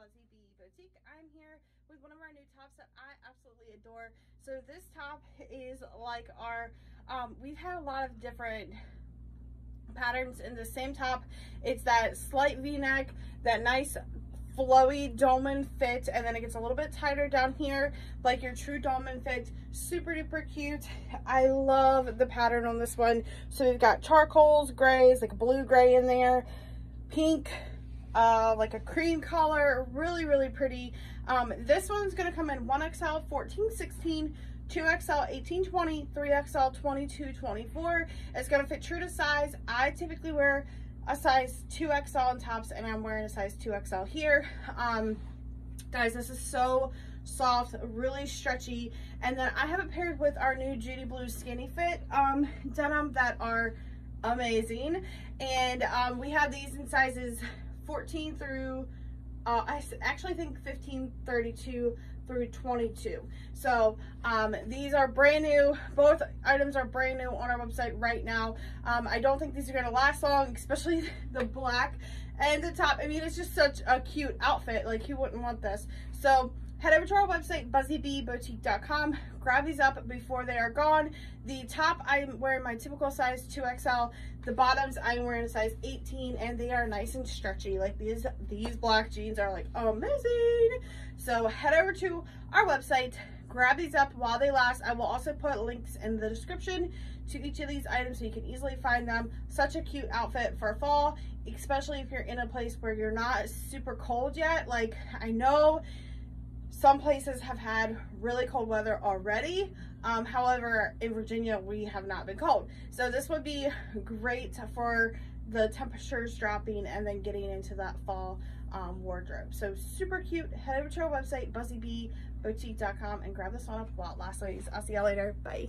Buzzy Bee Boutique. I'm here with one of our new tops that I absolutely adore. So this top is like our, um, we've had a lot of different patterns in the same top. It's that slight v-neck, that nice flowy dolman fit and then it gets a little bit tighter down here like your true dolman fit super duper cute i love the pattern on this one so we've got charcoals grays like blue gray in there pink uh, like a cream color, really, really pretty. Um, this one's gonna come in 1XL, 14, 16, 2XL, 18, 20, 3XL, 22, 24. It's gonna fit true to size. I typically wear a size 2XL on tops and I'm wearing a size 2XL here. Um, guys, this is so soft, really stretchy. And then I have it paired with our new Judy Blue Skinny Fit um, denim that are amazing. And um, we have these in sizes 14 through, uh, I actually think 1532 through 22. So um, these are brand new. Both items are brand new on our website right now. Um, I don't think these are going to last long, especially the black and the top. I mean, it's just such a cute outfit. Like, who wouldn't want this? So head over to our website, buzzybeeboutique.com. Grab these up before they are gone. The top, I'm wearing my typical size 2XL. The bottoms, I'm wearing a size 18, and they are nice and stretchy. Like these, these black jeans are like amazing. So head over to our website, grab these up while they last. I will also put links in the description to each of these items so you can easily find them. Such a cute outfit for fall, especially if you're in a place where you're not super cold yet. Like I know some places have had really cold weather already. Um, however, in Virginia, we have not been cold. So this would be great for the temperatures dropping and then getting into that fall um, wardrobe. So super cute. Head over to our website, buzzybeeboutique.com and grab this one up while it lasts. I'll see y'all later. Bye.